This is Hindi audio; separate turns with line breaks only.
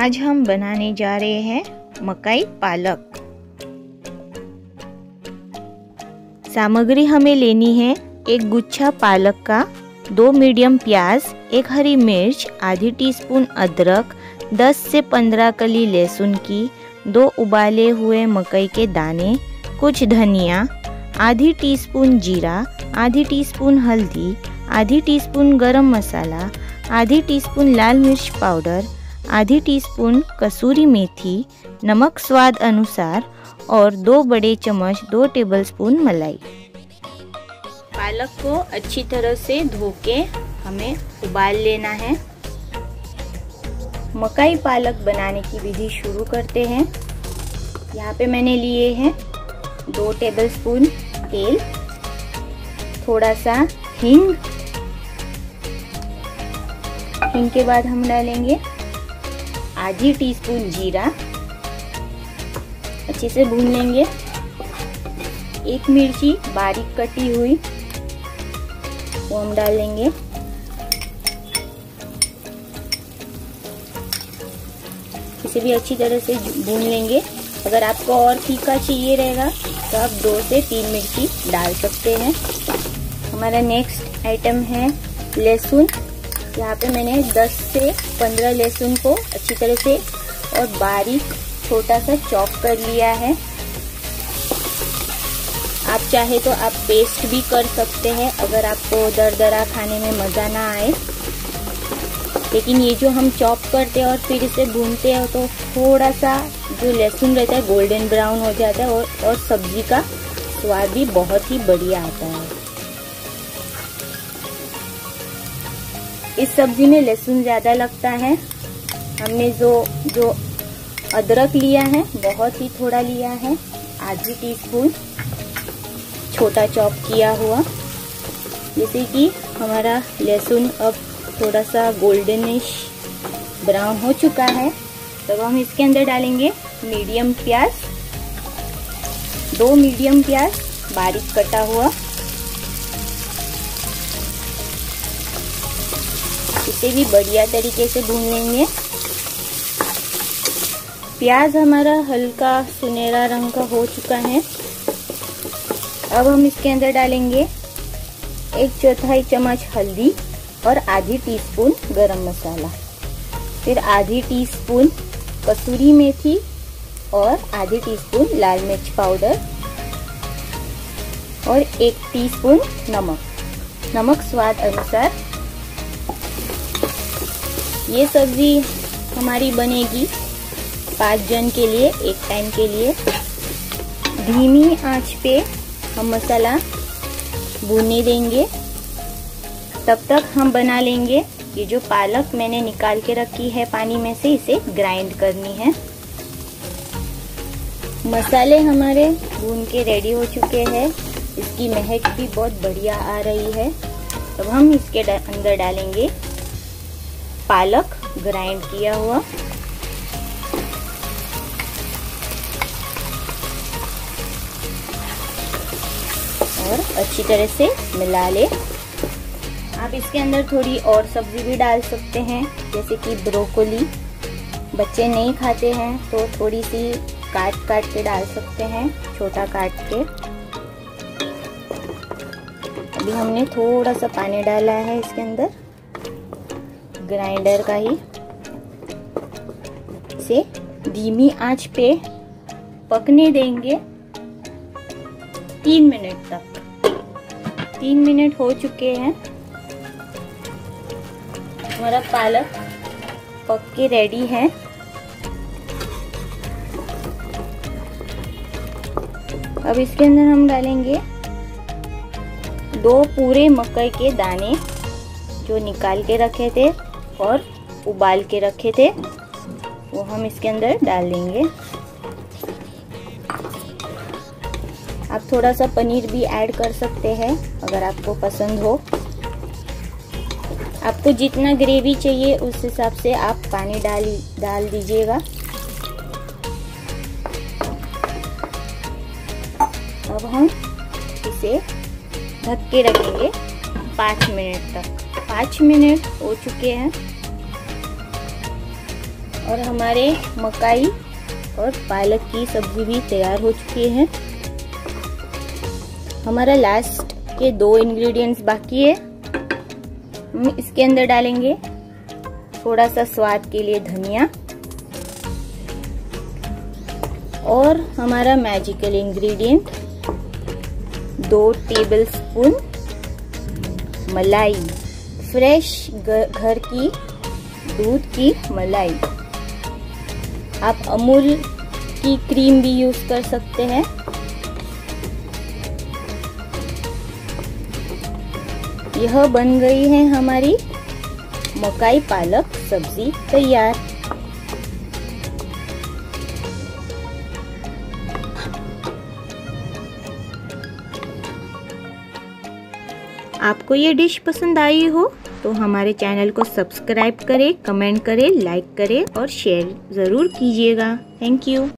आज हम बनाने जा रहे हैं मकाई पालक। सामग्री हमें लेनी है एक गुच्छा पालक का, दो मीडियम प्याज, एक हरी मिर्च, आधी टीस्पून अदरक 10 से 15 कली लहसुन की, दो उबाले हुए मकई के दाने, कुछ धनिया, आधी टीस्पून जीरा, आधी टीस्पून हल्दी, आधी टीस्पून गरम मसाला, आधी टीस्पून लाल मिर्च पाउडर आधी टीस्पून कसूरी मेथी, नमक स्वाद अनुसार और दो बड़े चम्मच दो टेबलस्पून मलाई। पालक को अच्छी तरह से धो के हमें उबाल लेना है। मकाई पालक बनाने की विधि शुरू करते हैं। यहाँ पे मैंने लिए हैं दो टेबलस्पून तेल, थोड़ा सा हिंग। हिंग के बाद हम डालेंगे आधी टीस्पून जीरा। अच्छे से भून लेंगे। एक मिर्ची बारीक कटी हुई, वो हम डालेंगे इसे भी अच्छी तरह से भून लेंगे। अगर आपको और तीखा चाहिए रहेगा तो आप दो से तीन मिर्ची डाल सकते हैं। हमारा नेक्स्ट आइटम है लहसुन। यहाँ पे मैंने 10 से 15 लहसुन को अच्छी तरह से और बारीक छोटा सा चॉप कर लिया है। आप चाहे तो आप पेस्ट भी कर सकते हैं अगर आपको दर दरा खाने में मज़ा ना आए। लेकिन ये जो हम चॉप करते हैं और फिर इसे भूनते हैं तो थोड़ा सा जो लहसुन रहता है गोल्डन ब्राउन हो जाता है और, और सब्ज़ी का स्वाद भी बहुत ही बढ़िया आता है। इस सब्ज़ी में लहसुन ज़्यादा लगता है। हमने जो जो अदरक लिया है, बहुत ही थोड़ा लिया है। आधी टीस्पून छोटा चॉप किया हुआ। जैसे कि हमारा लहसुन अब थोड़ा सा गोल्डनिश ब्राउन हो चुका है। तब तो हम इसके अंदर डालेंगे मीडियम प्याज। दो मीडियम प्याज बारीक कटा हुआ। इसे भी बढ़िया तरीके से भून लेंगे। प्याज हमारा हल्का सुनहरा रंग का हो चुका है। अब हम इसके अंदर डालेंगे एक चौथाई चम्मच हल्दी और आधी टीस्पून गरम मसाला। फिर आधी टीस्पून कसूरी मेथी और आधी टीस्पून लाल मिर्च पाउडर और एक टीस्पून नमक। नमक स्वाद अनुसार ये सब्ज़ी हमारी बनेगी पाँच जन के लिए, एक टाइम के लिए। धीमी आँच पे हम मसाला भूनने देंगे। तब तक हम बना लेंगे। ये जो पालक मैंने निकाल के रखी है पानी में से, इसे ग्राइंड करनी है। मसाले हमारे भून के रेडी हो चुके हैं। इसकी महक भी बहुत बढ़िया आ रही है। तब हम इसके अंदर डालेंगे। पालक ग्राइंड किया हुआ। और अच्छी तरह से मिला ले। आप इसके अंदर थोड़ी और सब्ज़ी भी डाल सकते हैं, जैसे कि ब्रोकोली। बच्चे नहीं खाते हैं तो थोड़ी सी काट काट के डाल सकते हैं, छोटा काट के। अभी हमने थोड़ा सा पानी डाला है इसके अंदर। ग्राइंडर का ही। से धीमी आँच पे पकने देंगे। तीन मिनट तक। तीन मिनट हो चुके हैं। हमारा पालक पक के रेडी है। अब इसके अंदर हम डालेंगे दो पूरे मकई के दाने जो निकाल के रखे थे। और उबाल के रखे थे। वो हम इसके अंदर डाल देंगे। आप थोड़ा सा पनीर भी ऐड कर सकते हैं, अगर आपको पसंद हो। आपको जितना ग्रेवी चाहिए, उस हिसाब से आप पानी डाल डाल दीजिएगा। अब हम इसे ढक के रखेंगे पाँच मिनट तक। पाँच मिनट हो चुके हैं। और हमारे मकाई और पालक की सब्ज़ी भी तैयार हो चुकी है। हमारा लास्ट के दो इंग्रेडिएंट्स बाकी है। हम इसके अंदर डालेंगे थोड़ा सा स्वाद के लिए धनिया और हमारा मैजिकल इंग्रेडिएंट दो टेबल स्पून मलाई फ्रेश घर की, दूध की मलाई। आप अमूल की क्रीम भी यूज़ कर सकते हैं। यह बन गई है हमारी मकाई पालक सब्ज़ी तैयार। आपको ये डिश पसंद आई हो तो हमारे चैनल को सब्सक्राइब करें, कमेंट करें, लाइक करें और शेयर ज़रूर कीजिएगा। Thank you.